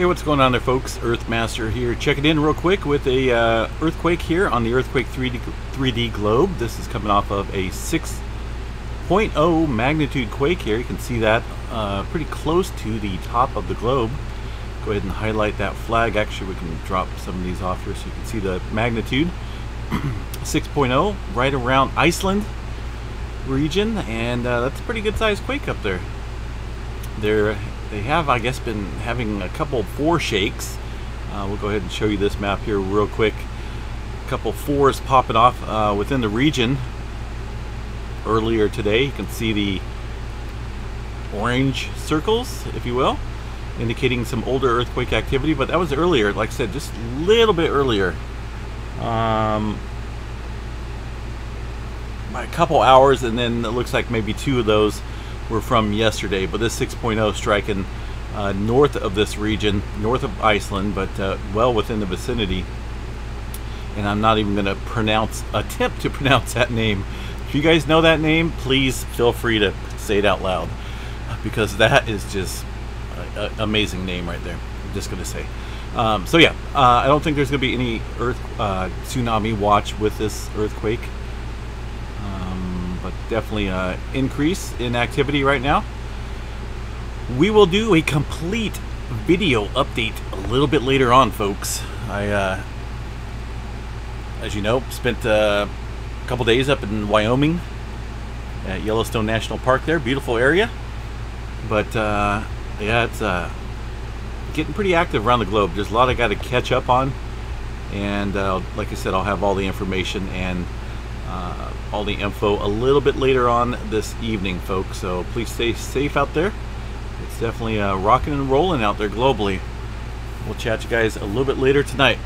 Hey, what's going on there, folks? Earthmaster here, checking in real quick with a uh, earthquake here on the Earthquake 3D, 3D globe. This is coming off of a 6.0 magnitude quake here. You can see that uh, pretty close to the top of the globe. Go ahead and highlight that flag. Actually, we can drop some of these off here so you can see the magnitude. 6.0, right around Iceland region, and uh, that's a pretty good sized quake up there. There they have, I guess, been having a couple four shakes. Uh, we'll go ahead and show you this map here real quick. A couple fours popping off uh, within the region earlier today. You can see the orange circles, if you will, indicating some older earthquake activity, but that was earlier, like I said, just a little bit earlier. Um, by a couple hours, and then it looks like maybe two of those were from yesterday, but this 6.0 striking uh, north of this region, north of Iceland, but uh, well within the vicinity. And I'm not even going to pronounce, attempt to pronounce that name. If you guys know that name, please feel free to say it out loud because that is just an amazing name right there. I'm just going to say. Um, so yeah, uh, I don't think there's going to be any earth uh, tsunami watch with this earthquake but definitely an increase in activity right now. We will do a complete video update a little bit later on, folks. I, uh, as you know, spent uh, a couple days up in Wyoming at Yellowstone National Park there. Beautiful area. But, uh, yeah, it's uh, getting pretty active around the globe. There's a lot I got to catch up on. And, uh, like I said, I'll have all the information and uh, all the info a little bit later on this evening, folks. So please stay safe out there. It's definitely uh, rocking and rolling out there globally. We'll chat you guys a little bit later tonight.